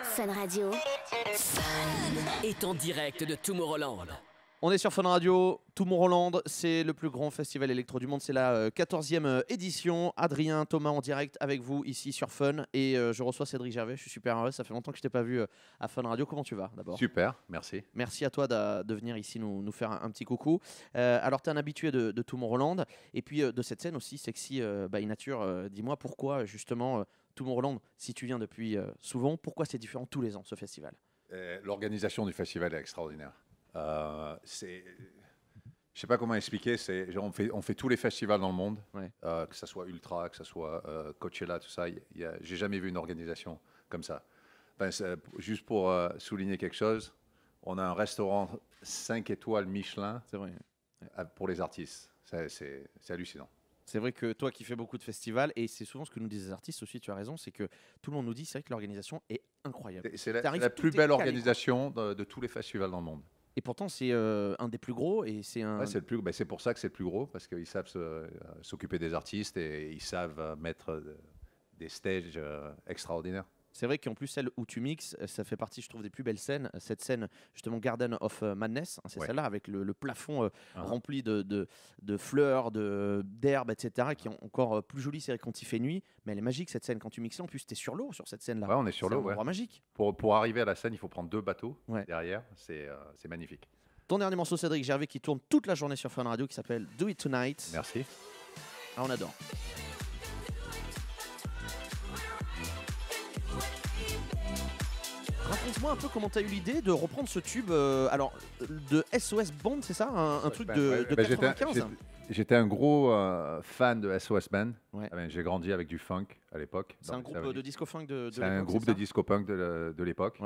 Fun Radio. est en direct de Tomorrowland. On est sur Fun Radio, Tomorrowland, c'est le plus grand festival électro du monde, c'est la euh, 14e euh, édition. Adrien, Thomas en direct avec vous ici sur Fun et euh, je reçois Cédric Gervais, je suis super heureux, ça fait longtemps que je t'ai pas vu euh, à Fun Radio. Comment tu vas d'abord? Super, merci. Merci à toi de, de venir ici nous, nous faire un, un petit coucou. Euh, alors, tu es un habitué de, de Tomorrowland et puis euh, de cette scène aussi, Sexy euh, by Nature. Euh, Dis-moi pourquoi justement euh, Tomorrowland, si tu viens depuis euh, souvent, pourquoi c'est différent tous les ans ce festival? Euh, L'organisation du festival est extraordinaire. Euh, c'est, je sais pas comment expliquer. C'est, genre, on fait, on fait tous les festivals dans le monde, Ouais. euh, que ce soit Ultra, que ce soit euh, Coachella, tout ça. y a- j'ai jamais vu une organisation comme ça. Ben, juste pour souligner quelque chose, on a un restaurant 5 étoiles Michelin C'est vrai. pour les artistes. C'est, c'est- c'est hallucinant. C'est vrai que toi qui fais beaucoup de festivals, et c'est souvent ce que nous disent les artistes aussi, tu as raison, c'est que tout le monde nous dit, c'est vrai que l'organisation est incroyable. C'est- la, plus belle organisation de, de tous les festivals dans le monde. Et pourtant, c'est euh, un des plus gros, et c'est un... Ouais, c'est le plus, ben, c'est pour ça que c'est le plus gros, parce qu'ils savent euh, s'occuper des artistes et ils savent euh, mettre des stages euh, extraordinaires. C'est vrai qu'en plus, celle où tu mixes, euh, ça fait partie, je trouve, des plus belles scènes. Cette scène, justement, Garden of euh, Madness, hein, c'est Ouais. celle-là, avec le, le plafond euh, Ah. rempli de, de, de fleurs, de- d'herbes, etc., qui est encore euh, plus jolie, c'est vrai, quand il fait nuit. Mais elle est magique, cette scène, quand tu mixes. En plus, tu es sur l'eau, sur cette scène-là. Ouais, on est sur C'est l'eau. un ouais. magique. Pour, pour arriver à la scène, il faut prendre deux bateaux Ouais. derrière. C'est euh, c'est magnifique. Ton dernier morceau, Cédric Gervais, qui tourne toute la journée sur Fun Radio, qui s'appelle Do It Tonight. Merci. Ah, on adore. Raconte-moi un peu comment tu as eu l'idée de reprendre ce tube, euh, alors de SOS Band, c'est ça Un, un truc Ben, de, ouais, de ben, j'étais- 95 j'étais- J'étais un gros euh, fan de SOS Band. Ouais. Ah ben, J'ai grandi avec du funk à l'époque. C'est un groupe 70s. de disco funk de, de C'est un l'époque, groupe de disco punk de, l'époque.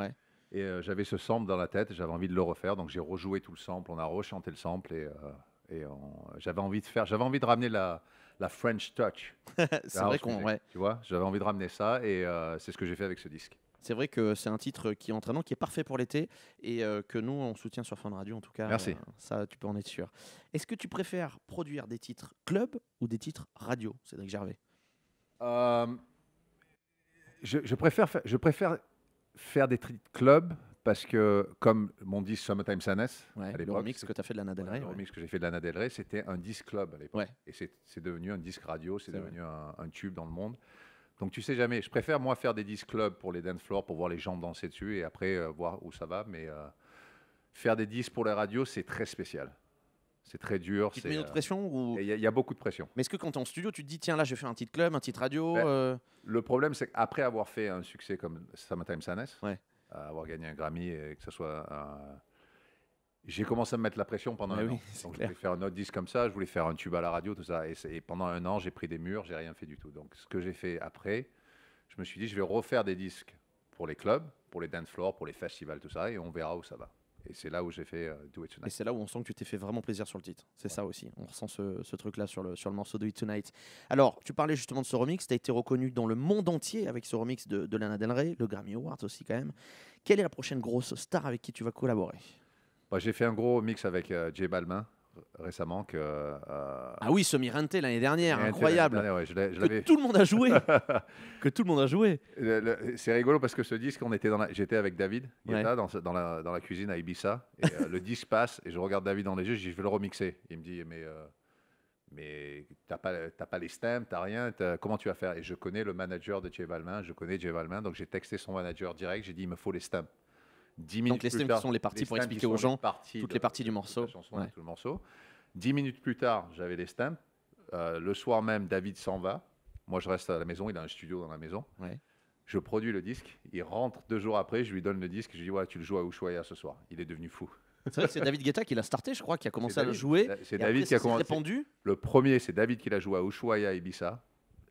Et euh, j'avais ce sample dans la tête, j'avais envie de le refaire, donc j'ai rejoué tout le sample, on a rechanté le sample et, euh, j'avais envie de faire, j'avais envie de ramener la, la French touch. c'est vrai house qu'on, ouais. Tu vois, j'avais envie de ramener ça et euh, c'est ce que j'ai fait avec ce disque. C'est vrai que c'est un titre qui est entraînant, qui est parfait pour l'été et euh, que nous on soutient sur Fun Radio en tout cas. Merci. euh, ça, tu peux en être sûr. Est-ce que tu préfères produire des titres club ou des titres radio, Cédric Gervais? Euh, je, je préfère, je préfère faire des tri- clubs parce que, comme mon disque Summertime Sadness, Ouais, à le remix que tu as fait de Lana Del Rey. le ouais. que j'ai fait de Lana Del Rey, c'était un disque club à l'époque. Ouais. Et c'est c'est devenu un disque radio, c'est C'est devenu un, un tube dans le monde. Donc tu sais jamais. Je préfère moi faire des disques clubs pour les dance floors, pour voir les gens danser dessus et après euh, voir où ça va. Mais euh, faire des disques pour les radios, c'est très spécial. C'est très dur. Tu te mets une autre euh, pression ou... Il y, a- il y a beaucoup de pression. Mais est-ce que quand tu es en studio, tu te dis, tiens, là, je vais faire un titre club, un titre radio Ben, Le problème, c'est qu'après avoir fait un succès comme Summertime Sadness, Ouais. avoir gagné un Grammy et que ce soit un- J'ai commencé à me mettre la pression pendant un oui, an. Donc, je clair. voulais faire un autre disque comme ça, je voulais faire un tube à la radio, tout ça. Et, et pendant un an, j'ai pris des murs, j'ai rien fait du tout. Donc, ce que j'ai fait après, je me suis dit, je vais refaire des disques pour les clubs, pour les dance floors, pour les festivals, tout ça, et on verra où ça va. Et c'est là où j'ai fait euh, Do It Et Tonight. c'est là où on sent que tu t'es fait vraiment plaisir sur le titre. C'est ça aussi. On ressent ce, ce truc-là sur le, sur le morceau de It Tonight. Alors, tu parlais justement de ce remix. Tu as été reconnu dans le monde entier avec ce remix de, de Lana Del Rey, le Grammy Awards aussi, quand même. Quelle est la prochaine grosse star avec qui tu vas collaborer? Bah, j'ai fait un gros mix avec euh, J Balmain récemment que. euh, Ah oui, ce Mirante l'année dernière, incroyable. dernière, ouais, je l'ai- je Que tout le monde a joué. que tout le monde a joué. Le- le- C'est rigolo parce que ce disque, on était dans la- j'étais avec David Guetta Ouais. dans, la, dans la cuisine à Ibiza. Et, euh, le disque passe et je regarde David dans les yeux, je dis je vais le remixer. Il me dit mais euh, mais t'as pas t'as pas les stems, t'as rien, t'as- comment tu vas faire? Et je connais le manager de J Balmain, je connais J Balmain, donc j'ai texté son manager direct. J'ai dit il me faut les stems. 10 minutes les plus stems sont les parties pour expliquer aux les gens toutes de- les parties du morceau. la chanson, de Ouais. tout le morceau. 10 minutes plus tard, j'avais les stems. Euh, le soir même, David s'en va. Moi, je reste à la maison. Il a un studio dans la maison. Ouais. Je produis le disque. Il rentre deux jours après. Je lui donne le disque. Je lui dis ouais, tu le joues à Ushuaïa ce soir. Il est devenu fou. C'est vrai que c'est David Guetta qui l'a starté, je crois, qui a commencé à le jouer. C'est David après, qui a commencé. répandu. Le premier, c'est David qui l'a joué à Ushuaïa Ibiza.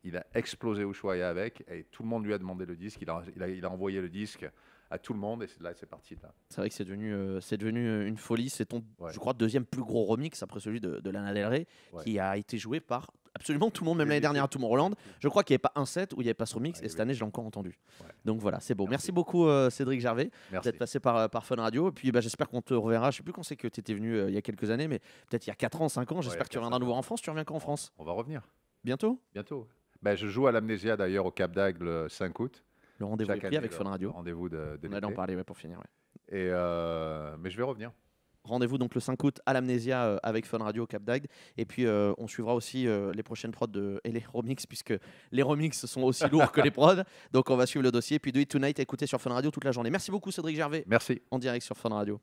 Il a explosé Ushuaïa avec et tout le monde lui a demandé le disque. Il a, il a, il a envoyé le disque à tout le monde et c'est là c'est parti. Là. C'est vrai que c'est devenu, euh, c'est devenu euh, une folie. C'est ton, Ouais. je crois, deuxième plus gros remix après celui de, de Lana Del Rey, Ouais. qui a été joué par absolument tout le monde, même l'année dernière à oui. Tomorrowland. Je crois qu'il n'y avait pas un set où il n'y avait pas ce remix, et cette oui. année, je l'ai encore entendu. Ouais. Donc voilà, c'est beau. Merci, Merci. beaucoup, euh, Cédric Gervais, d'être passé par, euh, par Fun Radio. Et puis, bah, j'espère qu'on te reverra. Je sais plus quand c'est que tu étais venu euh, il y a quelques années, mais peut-être il y a 4 ans, 5 ans. J'espère Ouais, que tu reviendras nous voir en France. Tu reviens quand en France? On va revenir Bientôt? Bientôt. Ben, je joue à l'Amnésia d'ailleurs au Cap d'Agde le 5 août. Le rendez-vous est pris avec Fun Radio. Rendez-vous de, de On allait en parler ouais, pour finir. ouais. Et euh, mais je vais revenir. Rendez-vous donc le 5 août à l'Amnésia euh, avec Fun Radio au Cap d'Agde. Et puis euh, on suivra aussi les prochaines prods de, et les remix, puisque les remix sont aussi lourds que les prods. Donc on va suivre le dossier. Puis Do It Tonight, écoutez sur Fun Radio toute la journée. Merci beaucoup Cédric Gervais Merci. en direct sur Fun Radio.